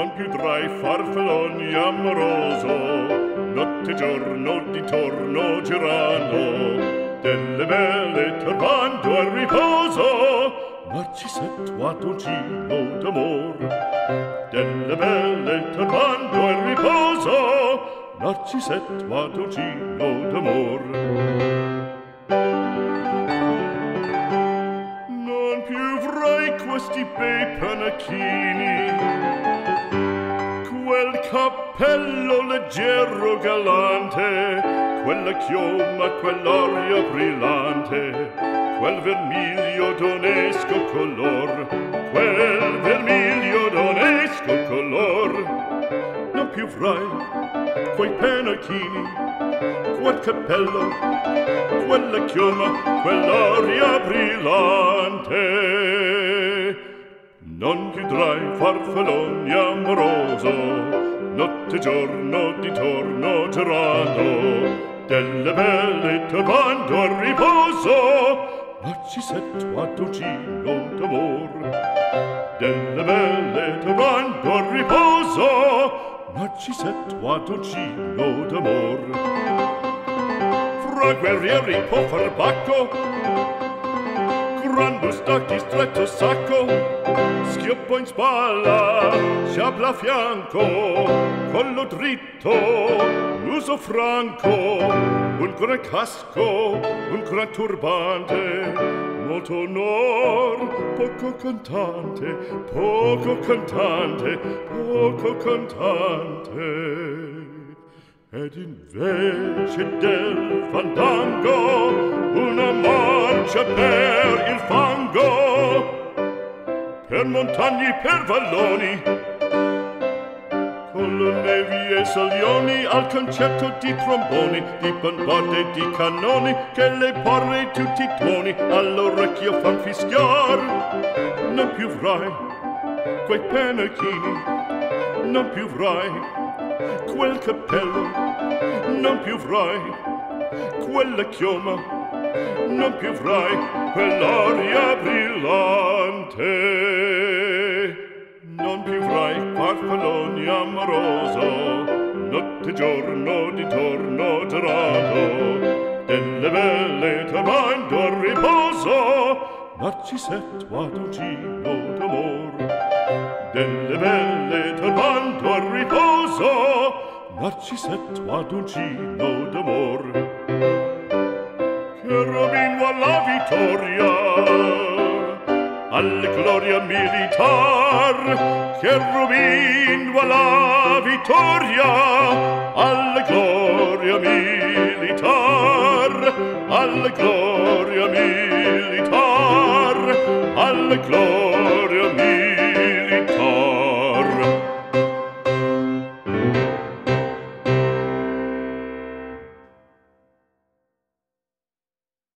non più tra i farfalloni amoroso notte e giorno di torno girano delle belle turbando al riposo ma ci setto a dolcino d'amor. Delle belle turbando al riposo ma ci setto a dolcino d'amor. Non più vrai questi bei panacchini bello leggero galante quella chioma quell'aria brillante quel vermiglio d'onesco color quel vermiglio d'onesco color. Non più frai quei penachini quel cappello quella chioma quell'aria brillante. Non chiudrai farfalloni amoroso notte giorno di torno girando delle belle trovando a riposo. Ma ci setto a docino d'amor. Delle belle trovando a riposo. Ma ci setto a docino d'amor. Fra guerrieri po farbacco Rando stacchi stretto sacco, schioppo in spalla, sciabla a fianco, collo dritto, muso franco, un gran casco, un gran turbante, molto onor, poco cantante, poco cantante, poco cantante. Ed invece del fandango una marcia per il fango. Per montagni per valloni con le nevi e salioni al concerto di tromboni di bombarde e di cannoni che le porre tutti i tuoni all'orecchio fan fischiar. Non più vrai quei penachini non più vrai quel cappello non più avrai quella chioma non più avrai quell'aria brillante non più avrai farfalloni amoroso notte giorno di torno girato. Delle belle trovando al riposo narcisetto ad un cino d'amor. Delle belle riposo narcisetto ad uncino d'amor che robino alla vittoria alla gloria militar che robino alla vittoria alla gloria militar alla gloria militar alla gloria militar